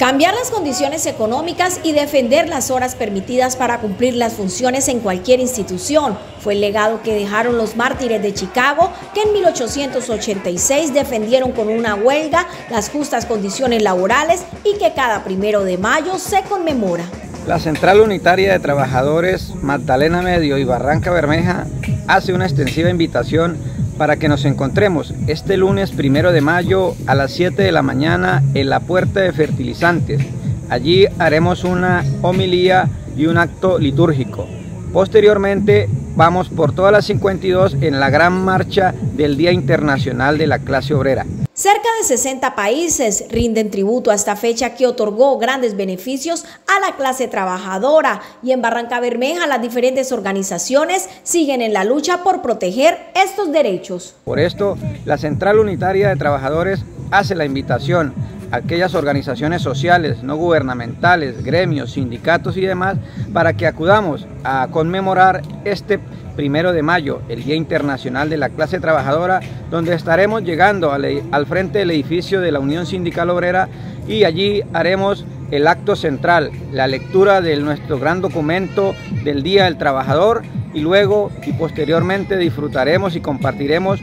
Cambiar las condiciones económicas y defender las horas permitidas para cumplir las funciones en cualquier institución fue el legado que dejaron los mártires de Chicago que en 1886 defendieron con una huelga las justas condiciones laborales y que cada primero de mayo se conmemora. La Central Unitaria de Trabajadores Magdalena Medio y Barranca Bermeja hace una extensiva invitación para que nos encontremos este lunes primero de mayo a las 7 de la mañana en la Puerta de Fertilizantes. Allí haremos una homilía y un acto litúrgico. Posteriormente vamos por todas las 52 en la gran marcha del Día Internacional de la Clase Obrera. Cerca de 60 países rinden tributo a esta fecha que otorgó grandes beneficios a la clase trabajadora y en Barranca Bermeja las diferentes organizaciones siguen en la lucha por proteger estos derechos. Por esto, la Central Unitaria de Trabajadores hace la invitación a aquellas organizaciones sociales, no gubernamentales, gremios, sindicatos y demás, para que acudamos a conmemorar este primero de mayo, el Día Internacional de la Clase Trabajadora, donde estaremos llegando al, frente del edificio de la Unión Sindical Obrera y allí haremos el acto central, la lectura de nuestro gran documento del Día del Trabajador y luego y posteriormente disfrutaremos y compartiremos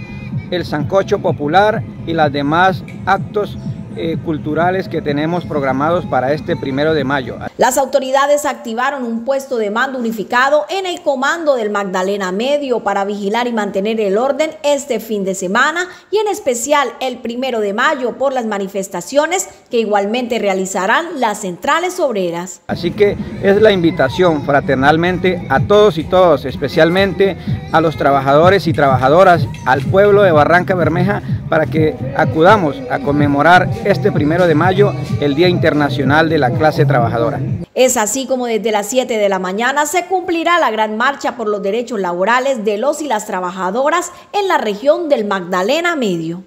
el sancocho popular y los demás actos eh, culturales que tenemos programados para este primero de mayo. Las autoridades activaron un puesto de mando unificado en el comando del Magdalena Medio para vigilar y mantener el orden este fin de semana y en especial el primero de mayo por las manifestaciones que igualmente realizarán las centrales obreras. Así que es la invitación fraternalmente a todos y todos, especialmente a los trabajadores y trabajadoras, al pueblo de Barranca Bermeja, para que acudamos a conmemorar este primero de mayo, el Día Internacional de la Clase Trabajadora. Es así como desde las 7 de la mañana se cumplirá la gran marcha por los derechos laborales de los y las trabajadoras en la región del Magdalena Medio.